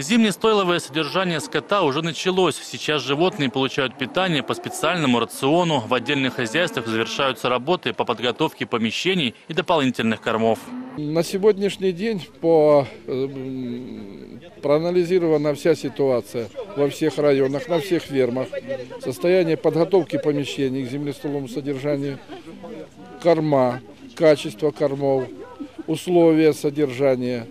Зимнее стойловое содержание скота уже началось. Сейчас животные получают питание по специальному рациону. В отдельных хозяйствах завершаются работы по подготовке помещений и дополнительных кормов. На сегодняшний день по, э, м, проанализирована вся ситуация во всех районах, на всех фермах. Состояние подготовки помещений к землестоловому содержанию, корма, качество кормов, условия содержания.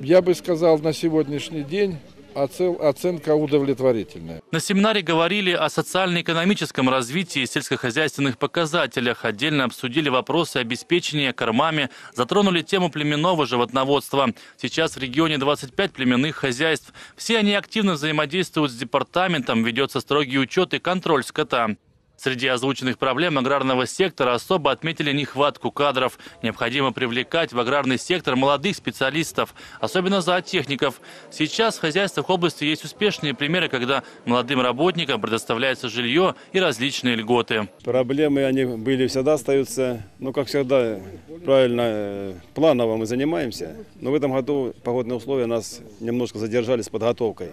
Я бы сказал, на сегодняшний день оценка удовлетворительная. На семинаре говорили о социально-экономическом развитии сельскохозяйственных показателях. Отдельно обсудили вопросы обеспечения кормами, затронули тему племенного животноводства. Сейчас в регионе 25 племенных хозяйств. Все они активно взаимодействуют с департаментом, ведется строгий учет и контроль скота. Среди озвученных проблем аграрного сектора особо отметили нехватку кадров. Необходимо привлекать в аграрный сектор молодых специалистов, особенно зоотехников. Сейчас в хозяйствах области есть успешные примеры, когда молодым работникам предоставляется жилье и различные льготы. Проблемы, они были, всегда остаются. Ну, как всегда, правильно, э, планово мы занимаемся. Но в этом году погодные условия нас немножко задержали с подготовкой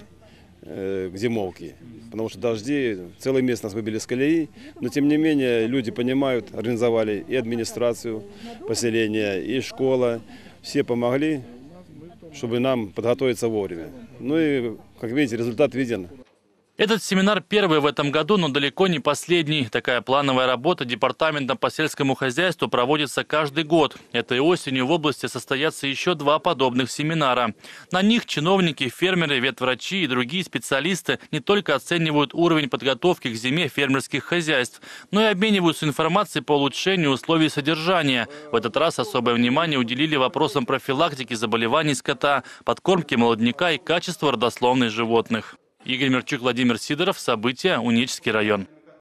к зимовке. Потому что дожди, целый месяц нас выбили с колеи. Но, тем не менее, люди понимают, организовали и администрацию поселения, и школа. Все помогли, чтобы нам подготовиться вовремя. Ну и, как видите, результат виден. Этот семинар первый в этом году, но далеко не последний. Такая плановая работа Департамента по сельскому хозяйству проводится каждый год. Этой осенью в области состоятся еще два подобных семинара. На них чиновники, фермеры, ветврачи и другие специалисты не только оценивают уровень подготовки к зиме фермерских хозяйств, но и обмениваются информацией по улучшению условий содержания. В этот раз особое внимание уделили вопросам профилактики заболеваний скота, подкормки молодняка и качества родословных животных. Игорь Мерчук, Владимир Сидоров. События. Унический район.